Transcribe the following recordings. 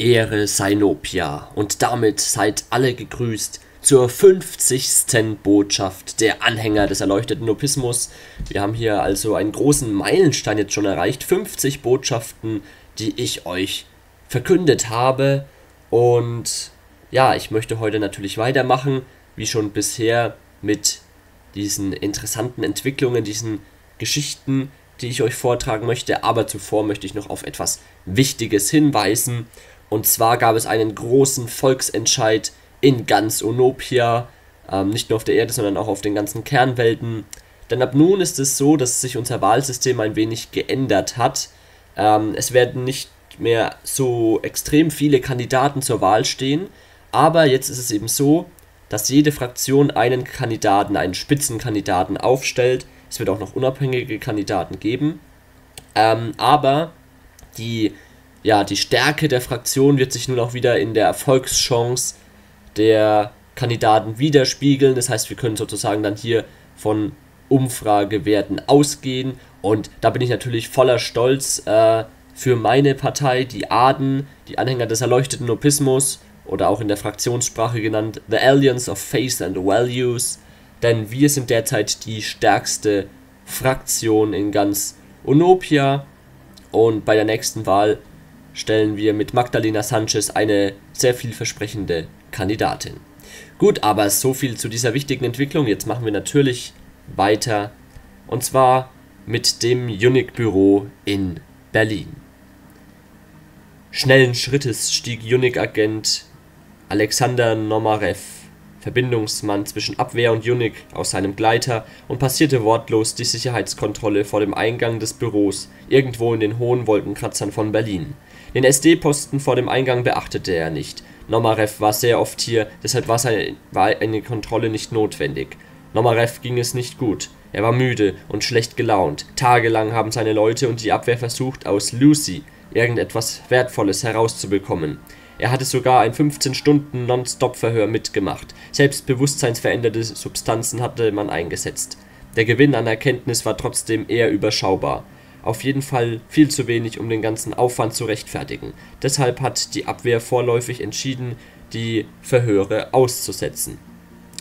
Ehre Sinopia und damit seid alle gegrüßt zur 50. Botschaft der Anhänger des erleuchteten Nopismus. Wir haben hier also einen großen Meilenstein jetzt schon erreicht. 50 Botschaften, die ich euch verkündet habe. Und ja, ich möchte heute natürlich weitermachen, wie schon bisher, mit diesen interessanten Entwicklungen, diesen Geschichten, die ich euch vortragen möchte. Aber zuvor möchte ich noch auf etwas Wichtiges hinweisen. Und zwar gab es einen großen Volksentscheid in ganz Onopia, ähm, nicht nur auf der Erde, sondern auch auf den ganzen Kernwelten. Denn ab nun ist es so, dass sich unser Wahlsystem ein wenig geändert hat. Ähm, es werden nicht mehr so extrem viele Kandidaten zur Wahl stehen, aber jetzt ist es eben so, dass jede Fraktion einen Kandidaten, einen Spitzenkandidaten aufstellt. Es wird auch noch unabhängige Kandidaten geben. Ähm, aber die, ja, die Stärke der Fraktion wird sich nun auch wieder in der Erfolgschance der Kandidaten widerspiegeln. Das heißt, wir können sozusagen dann hier von Umfragewerten ausgehen. Und da bin ich natürlich voller Stolz äh, für meine Partei, die Aden, die Anhänger des erleuchteten Nopismus oder auch in der Fraktionssprache genannt The Alliance of Faith and Values. Denn wir sind derzeit die stärkste Fraktion in ganz Onopia. Und bei der nächsten Wahl stellen wir mit Magdalena Sanchez eine sehr vielversprechende Kandidatin. Gut, aber so viel zu dieser wichtigen Entwicklung. Jetzt machen wir natürlich weiter. Und zwar mit dem Unique-Büro in Berlin. Schnellen Schrittes stieg Unique-Agent Alexander Nomarev, Verbindungsmann zwischen Abwehr und Unique, aus seinem Gleiter und passierte wortlos die Sicherheitskontrolle vor dem Eingang des Büros, irgendwo in den hohen Wolkenkratzern von Berlin. Den SD-Posten vor dem Eingang beachtete er nicht. Nomarev war sehr oft hier, deshalb war, seine, war eine Kontrolle nicht notwendig. Nomarev ging es nicht gut. Er war müde und schlecht gelaunt. Tagelang haben seine Leute und die Abwehr versucht, aus Lucy irgendetwas Wertvolles herauszubekommen. Er hatte sogar ein 15 Stunden Non-Stop-Verhör mitgemacht. Selbst bewusstseinsveränderte Substanzen hatte man eingesetzt. Der Gewinn an Erkenntnis war trotzdem eher überschaubar auf jeden Fall viel zu wenig, um den ganzen Aufwand zu rechtfertigen. Deshalb hat die Abwehr vorläufig entschieden, die Verhöre auszusetzen.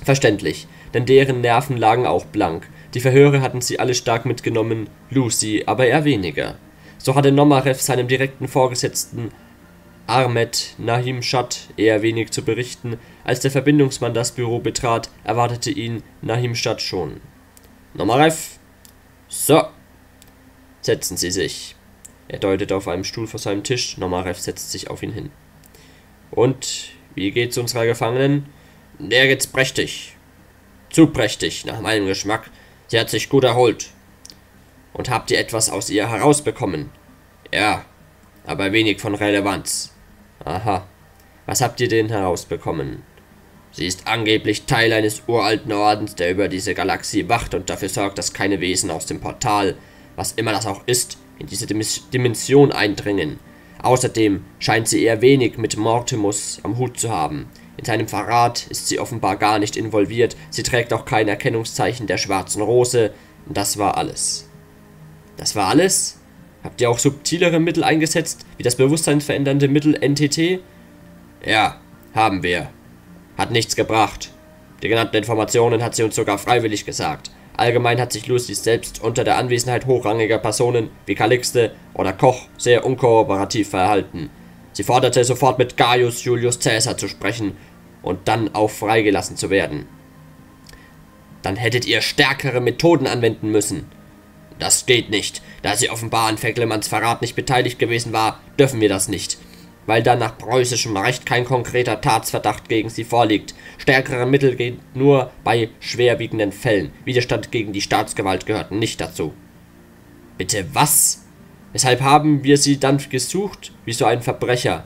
Verständlich, denn deren Nerven lagen auch blank. Die Verhöre hatten sie alle stark mitgenommen, Lucy aber eher weniger. So hatte Nomarev seinem direkten Vorgesetzten Ahmed Nahim Shad eher wenig zu berichten. Als der Verbindungsmann das Büro betrat, erwartete ihn Nahim Shad schon. Nomarev? So, Setzen Sie sich. Er deutet auf einen Stuhl vor seinem Tisch. Nomarev setzt sich auf ihn hin. Und wie geht's unserer Gefangenen? Der geht's prächtig. Zu prächtig, nach meinem Geschmack. Sie hat sich gut erholt. Und habt ihr etwas aus ihr herausbekommen? Ja, aber wenig von Relevanz. Aha. Was habt ihr denn herausbekommen? Sie ist angeblich Teil eines uralten Ordens, der über diese Galaxie wacht und dafür sorgt, dass keine Wesen aus dem Portal was immer das auch ist, in diese Dimension eindringen. Außerdem scheint sie eher wenig mit Mortimus am Hut zu haben. In seinem Verrat ist sie offenbar gar nicht involviert, sie trägt auch kein Erkennungszeichen der schwarzen Rose. Das war alles. Das war alles? Habt ihr auch subtilere Mittel eingesetzt, wie das bewusstseinsverändernde Mittel NTT? Ja, haben wir. Hat nichts gebracht. Die genannten Informationen hat sie uns sogar freiwillig gesagt. Allgemein hat sich Lucy selbst unter der Anwesenheit hochrangiger Personen wie Calixte oder Koch sehr unkooperativ verhalten. Sie forderte sofort mit Gaius Julius Caesar zu sprechen und dann auch freigelassen zu werden. Dann hättet ihr stärkere Methoden anwenden müssen. Das geht nicht. Da sie offenbar an Feckelmanns Verrat nicht beteiligt gewesen war, dürfen wir das nicht weil da nach preußischem Recht kein konkreter Tatsverdacht gegen sie vorliegt. Stärkere Mittel gehen nur bei schwerwiegenden Fällen. Widerstand gegen die Staatsgewalt gehört nicht dazu. Bitte was? Weshalb haben wir sie dann gesucht? Wie so ein Verbrecher.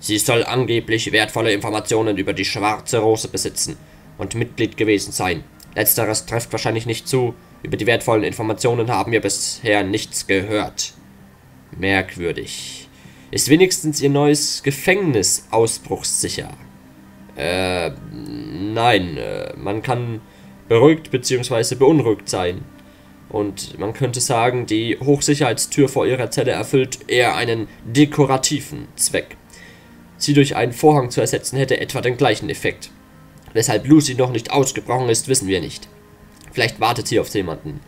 Sie soll angeblich wertvolle Informationen über die schwarze Rose besitzen und Mitglied gewesen sein. Letzteres trifft wahrscheinlich nicht zu. Über die wertvollen Informationen haben wir bisher nichts gehört. Merkwürdig. Ist wenigstens ihr neues Gefängnis ausbruchssicher? Äh, nein, äh, man kann beruhigt bzw. beunruhigt sein. und man könnte sagen, die Hochsicherheitstür vor ihrer Zelle erfüllt eher einen dekorativen Zweck. Sie durch einen Vorhang zu ersetzen hätte etwa den gleichen Effekt. Weshalb Lucy noch nicht ausgebrochen ist, wissen wir nicht. Vielleicht wartet sie auf jemanden.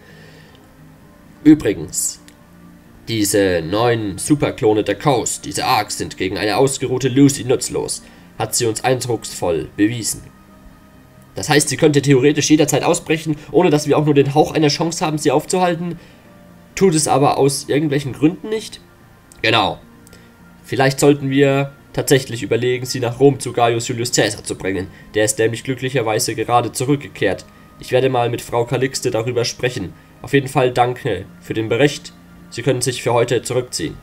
Übrigens, diese neuen Superklone der Coast, diese Arcs, sind gegen eine ausgeruhte Lucy nutzlos, hat sie uns eindrucksvoll bewiesen. Das heißt, sie könnte theoretisch jederzeit ausbrechen, ohne dass wir auch nur den Hauch einer Chance haben, sie aufzuhalten. Tut es aber aus irgendwelchen Gründen nicht? Genau. Vielleicht sollten wir tatsächlich überlegen, sie nach Rom zu Gaius Julius Caesar zu bringen. Der ist nämlich glücklicherweise gerade zurückgekehrt. Ich werde mal mit Frau Calixte darüber sprechen. Auf jeden Fall danke für den Bericht. Sie können sich für heute zurückziehen.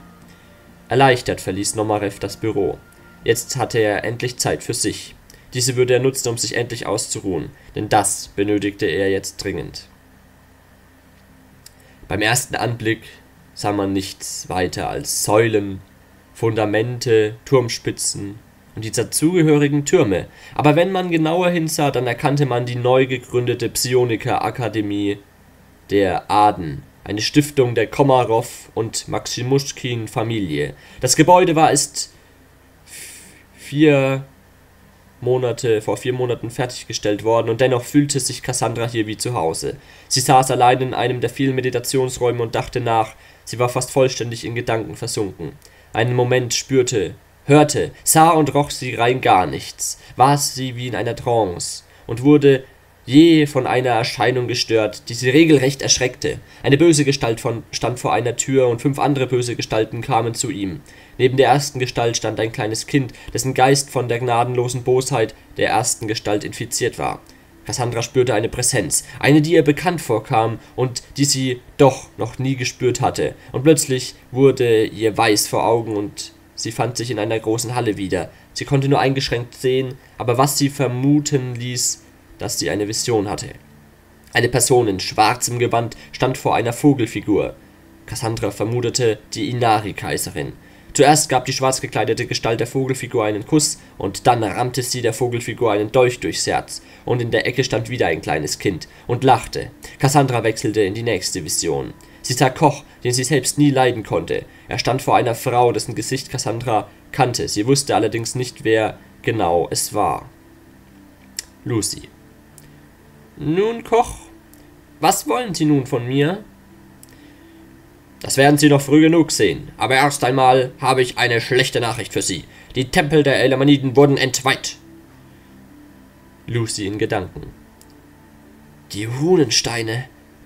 Erleichtert verließ Nomarev das Büro. Jetzt hatte er endlich Zeit für sich. Diese würde er nutzen, um sich endlich auszuruhen, denn das benötigte er jetzt dringend. Beim ersten Anblick sah man nichts weiter als Säulen, Fundamente, Turmspitzen und die dazugehörigen Türme, aber wenn man genauer hinsah, dann erkannte man die neu gegründete Psioniker-Akademie der Aden, eine Stiftung der Komarov und Maximuschkin-Familie. Das Gebäude war ist vier Monate, vor vier Monaten fertiggestellt worden und dennoch fühlte sich Cassandra hier wie zu Hause. Sie saß allein in einem der vielen Meditationsräume und dachte nach, sie war fast vollständig in Gedanken versunken. Einen Moment spürte, hörte, sah und roch sie rein gar nichts, war sie wie in einer Trance und wurde je von einer Erscheinung gestört, die sie regelrecht erschreckte. Eine böse Gestalt von, stand vor einer Tür und fünf andere böse Gestalten kamen zu ihm. Neben der ersten Gestalt stand ein kleines Kind, dessen Geist von der gnadenlosen Bosheit der ersten Gestalt infiziert war. Cassandra spürte eine Präsenz, eine, die ihr bekannt vorkam und die sie doch noch nie gespürt hatte, und plötzlich wurde ihr weiß vor Augen und sie fand sich in einer großen Halle wieder. Sie konnte nur eingeschränkt sehen, aber was sie vermuten ließ, dass sie eine Vision hatte. Eine Person in schwarzem Gewand stand vor einer Vogelfigur. Cassandra vermutete die Inari-Kaiserin. Zuerst gab die schwarz gekleidete Gestalt der Vogelfigur einen Kuss und dann rammte sie der Vogelfigur einen Dolch durchs Herz. Und in der Ecke stand wieder ein kleines Kind und lachte. Cassandra wechselte in die nächste Vision. Sie sah Koch, den sie selbst nie leiden konnte. Er stand vor einer Frau, dessen Gesicht Cassandra kannte. Sie wusste allerdings nicht, wer genau es war. Lucy. Nun, Koch, was wollen Sie nun von mir? Das werden Sie noch früh genug sehen. Aber erst einmal habe ich eine schlechte Nachricht für Sie. Die Tempel der Elamaniden wurden entweiht. Lucy in Gedanken. Die Hunensteine.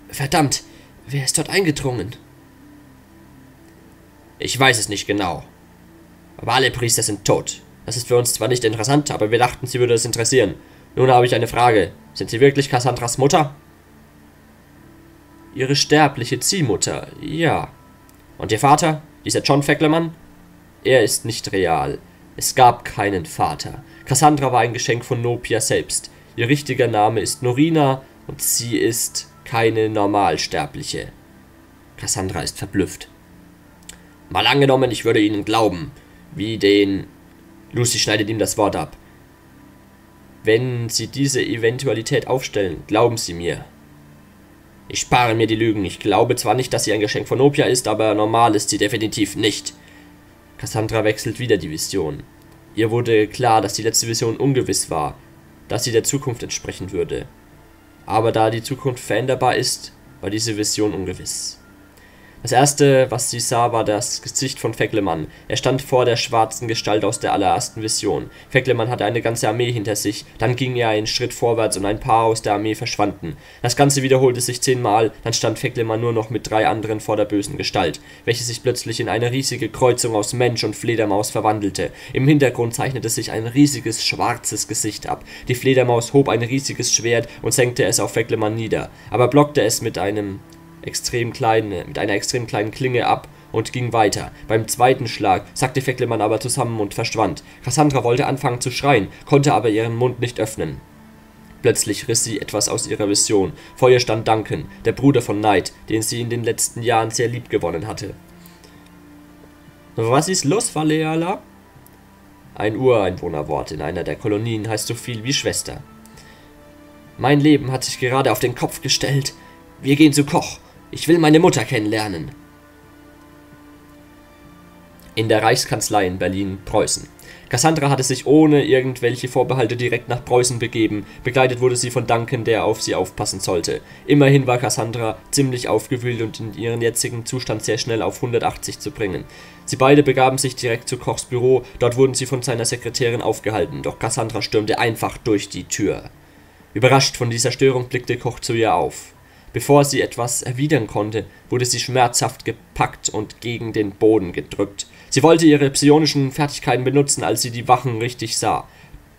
Verdammt, wer ist dort eingedrungen? Ich weiß es nicht genau. Aber alle Priester sind tot. Das ist für uns zwar nicht interessant, aber wir dachten, Sie würde es interessieren. Nun habe ich eine Frage. Sind Sie wirklich Cassandras Mutter? Ihre sterbliche Ziehmutter, ja. Und Ihr Vater, dieser John Fecklemann? Er ist nicht real. Es gab keinen Vater. Cassandra war ein Geschenk von Nopia selbst. Ihr richtiger Name ist Norina und sie ist keine Normalsterbliche. Cassandra ist verblüfft. Mal angenommen, ich würde Ihnen glauben, wie den. Lucy schneidet ihm das Wort ab. Wenn Sie diese Eventualität aufstellen, glauben Sie mir. Ich spare mir die Lügen. Ich glaube zwar nicht, dass sie ein Geschenk von Nopia ist, aber normal ist sie definitiv nicht. Cassandra wechselt wieder die Vision. Ihr wurde klar, dass die letzte Vision ungewiss war, dass sie der Zukunft entsprechen würde. Aber da die Zukunft veränderbar ist, war diese Vision ungewiss. Das erste, was sie sah, war das Gesicht von Fecklemann. Er stand vor der schwarzen Gestalt aus der allerersten Vision. Fecklemann hatte eine ganze Armee hinter sich, dann ging er einen Schritt vorwärts und ein paar aus der Armee verschwanden. Das Ganze wiederholte sich zehnmal, dann stand Fecklemann nur noch mit drei anderen vor der bösen Gestalt, welche sich plötzlich in eine riesige Kreuzung aus Mensch und Fledermaus verwandelte. Im Hintergrund zeichnete sich ein riesiges schwarzes Gesicht ab. Die Fledermaus hob ein riesiges Schwert und senkte es auf Fecklemann nieder, aber blockte es mit einem extrem kleine, mit einer extrem kleinen Klinge ab und ging weiter. Beim zweiten Schlag sackte Fecklemann aber zusammen und verschwand. Cassandra wollte anfangen zu schreien, konnte aber ihren Mund nicht öffnen. Plötzlich riss sie etwas aus ihrer Vision. Vor ihr stand Duncan, der Bruder von Knight, den sie in den letzten Jahren sehr lieb gewonnen hatte. Was ist los, Valeala? Ein Ureinwohnerwort in einer der Kolonien heißt so viel wie Schwester. Mein Leben hat sich gerade auf den Kopf gestellt. Wir gehen zu Koch. Ich will meine Mutter kennenlernen. In der Reichskanzlei in Berlin-Preußen. Cassandra hatte sich ohne irgendwelche Vorbehalte direkt nach Preußen begeben. Begleitet wurde sie von Duncan, der auf sie aufpassen sollte. Immerhin war Cassandra ziemlich aufgewühlt und in ihren jetzigen Zustand sehr schnell auf 180 zu bringen. Sie beide begaben sich direkt zu Kochs Büro, dort wurden sie von seiner Sekretärin aufgehalten, doch Cassandra stürmte einfach durch die Tür. Überrascht von dieser Störung blickte Koch zu ihr auf. Bevor sie etwas erwidern konnte, wurde sie schmerzhaft gepackt und gegen den Boden gedrückt. Sie wollte ihre psionischen Fertigkeiten benutzen, als sie die Wachen richtig sah.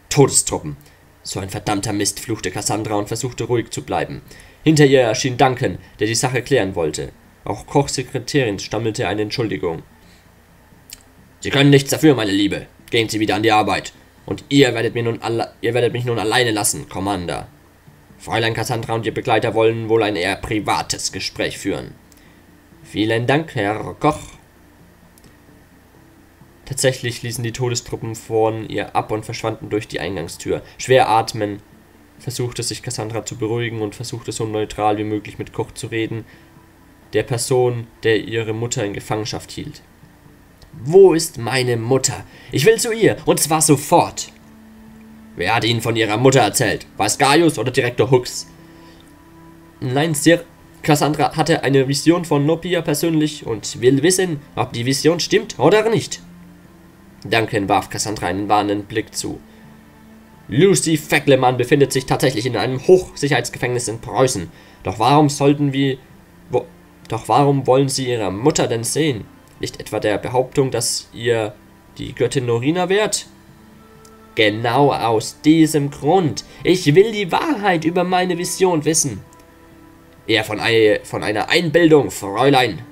Todestruppen. So ein verdammter Mist, fluchte Cassandra und versuchte ruhig zu bleiben. Hinter ihr erschien Duncan, der die Sache klären wollte. Auch Kochs Sekretärin stammelte eine Entschuldigung. Sie können nichts dafür, meine Liebe. Gehen Sie wieder an die Arbeit. Und ihr werdet, mir nun ihr werdet mich nun alleine lassen, Commander. Fräulein Cassandra und ihr Begleiter wollen wohl ein eher privates Gespräch führen. Vielen Dank, Herr Koch. Tatsächlich ließen die Todestruppen von ihr ab und verschwanden durch die Eingangstür. Schwer atmen, versuchte sich Cassandra zu beruhigen und versuchte so neutral wie möglich mit Koch zu reden, der Person, der ihre Mutter in Gefangenschaft hielt. Wo ist meine Mutter? Ich will zu ihr, und zwar sofort. Wer hat Ihnen von Ihrer Mutter erzählt? War es Gaius oder Direktor Hooks? Nein, Sir. Cassandra hatte eine Vision von Nopia persönlich und will wissen, ob die Vision stimmt oder nicht. Duncan warf Cassandra einen warnenden Blick zu. Lucy Fecklemann befindet sich tatsächlich in einem Hochsicherheitsgefängnis in Preußen. Doch warum sollten wir... Wo, doch warum wollen Sie Ihre Mutter denn sehen? Nicht etwa der Behauptung, dass ihr die Göttin Norina wärt? Genau aus diesem Grund. Ich will die Wahrheit über meine Vision wissen. Eher von, ein, von einer Einbildung, Fräulein.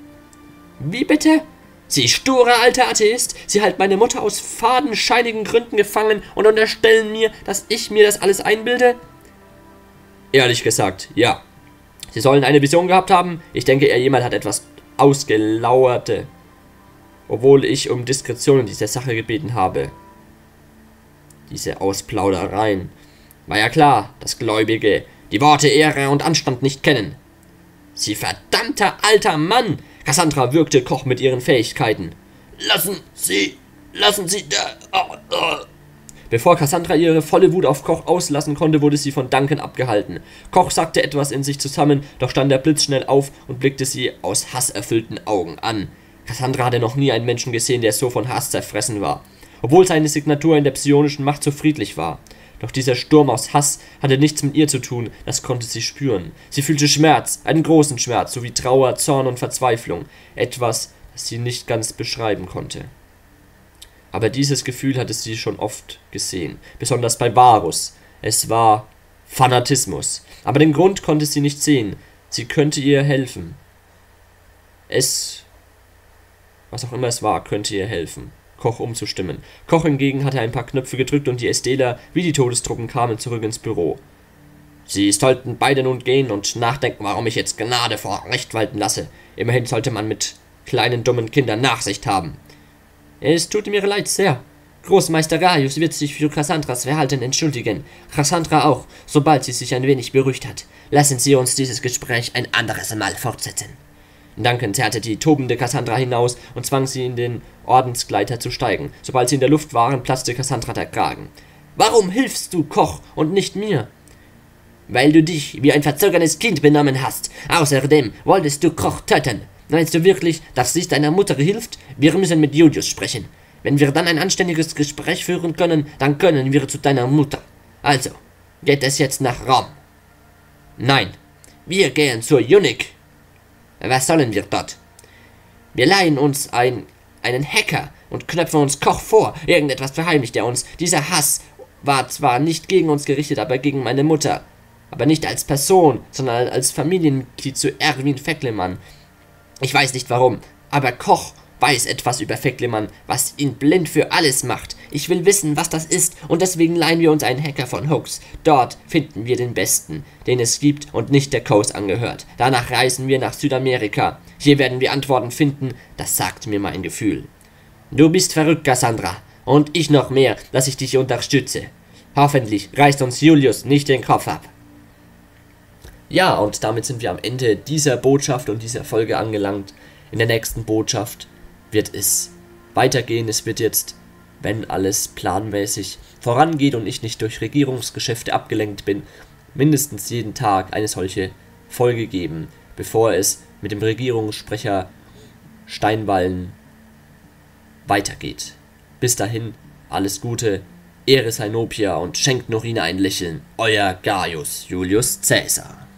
Wie bitte? Sie sturer alter Atheist, Sie halten meine Mutter aus fadenscheinigen Gründen gefangen und unterstellen mir, dass ich mir das alles einbilde? Ehrlich gesagt, ja. Sie sollen eine Vision gehabt haben. Ich denke, er jemand hat etwas ausgelauerte. Obwohl ich um Diskretion in dieser Sache gebeten habe. Diese Ausplaudereien. War ja klar, dass Gläubige die Worte Ehre und Anstand nicht kennen. Sie verdammter alter Mann! Cassandra wirkte Koch mit ihren Fähigkeiten. Lassen Sie, lassen Sie da. Oh, oh. Bevor Cassandra ihre volle Wut auf Koch auslassen konnte, wurde sie von Duncan abgehalten. Koch sagte etwas in sich zusammen, doch stand er blitzschnell auf und blickte sie aus hasserfüllten Augen an. Cassandra hatte noch nie einen Menschen gesehen, der so von Hass zerfressen war obwohl seine Signatur in der psionischen Macht so friedlich war. Doch dieser Sturm aus Hass hatte nichts mit ihr zu tun, das konnte sie spüren. Sie fühlte Schmerz, einen großen Schmerz, sowie Trauer, Zorn und Verzweiflung, etwas, das sie nicht ganz beschreiben konnte. Aber dieses Gefühl hatte sie schon oft gesehen, besonders bei Varus. Es war Fanatismus. Aber den Grund konnte sie nicht sehen. Sie könnte ihr helfen. Es, was auch immer es war, könnte ihr helfen. Koch umzustimmen. Koch hingegen hatte ein paar Knöpfe gedrückt und die Esteler wie die Todestruppen kamen zurück ins Büro. Sie sollten beide nun gehen und nachdenken, warum ich jetzt Gnade vor Recht walten lasse. Immerhin sollte man mit kleinen dummen Kindern Nachsicht haben. Es tut mir leid sehr. Großmeister Gaius wird sich für Cassandras Verhalten entschuldigen. Cassandra auch, sobald sie sich ein wenig beruhigt hat. Lassen Sie uns dieses Gespräch ein anderes Mal fortsetzen. Duncan zerrte die tobende Cassandra hinaus und zwang sie in den Ordensgleiter zu steigen. Sobald sie in der Luft waren, platzte Cassandra der Kragen. Warum hilfst du Koch und nicht mir? Weil du dich wie ein verzögernes Kind benommen hast. Außerdem wolltest du Koch töten. Meinst du wirklich, dass dies deiner Mutter hilft? Wir müssen mit Julius sprechen. Wenn wir dann ein anständiges Gespräch führen können, dann können wir zu deiner Mutter. Also, geht es jetzt nach Rom? Nein, wir gehen zur Unique. Was sollen wir dort? Wir leihen uns ein, einen Hacker und knöpfen uns Koch vor. Irgendetwas verheimlicht er uns. Dieser Hass war zwar nicht gegen uns gerichtet, aber gegen meine Mutter. Aber nicht als Person, sondern als Familienmitglied zu Erwin Fecklemann. Ich weiß nicht warum, aber Koch weiß etwas über Fecklemann, was ihn blind für alles macht. Ich will wissen, was das ist, und deswegen leihen wir uns einen Hacker von Hoax. Dort finden wir den Besten, den es gibt und nicht der Coast angehört. Danach reisen wir nach Südamerika. Hier werden wir Antworten finden, das sagt mir mein Gefühl. Du bist verrückt, Cassandra, und ich noch mehr, dass ich dich unterstütze. Hoffentlich reißt uns Julius nicht den Kopf ab. Ja, und damit sind wir am Ende dieser Botschaft und dieser Folge angelangt. In der nächsten Botschaft wird es weitergehen. Es wird jetzt, wenn alles planmäßig vorangeht und ich nicht durch Regierungsgeschäfte abgelenkt bin, mindestens jeden Tag eine solche Folge geben, bevor es mit dem Regierungssprecher Steinwallen weitergeht. Bis dahin, alles Gute, Ehre sei Nopia und schenkt Norina ein Lächeln. Euer Gaius Julius Caesar.